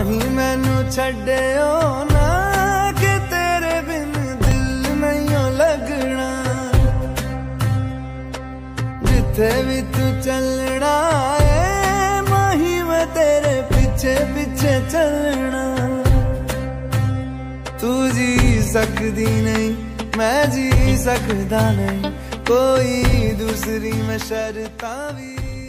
ਮਾਹੀ ਮੈਨੂੰ ਛੱਡਿਓ ਨਾ ਕਿ ਤੇਰੇ ਬਿਨ ਦਿਲ ਨਹੀਂ ਲੱਗਣਾ ਜਿੱਥੇ ਵੀ ਤੂੰ ਚੱਲਣਾ ਏ ਮਾਹੀ ਮੈਂ ਤੇਰੇ ਪਿੱਛੇ ਪਿੱਛੇ ਚੱਲਣਾ ਤੂੰ ਜੀ ਸਕਦੀ ਨਹੀਂ मैं जी सकता नहीं कोई दूसरी मैं शर्ता भी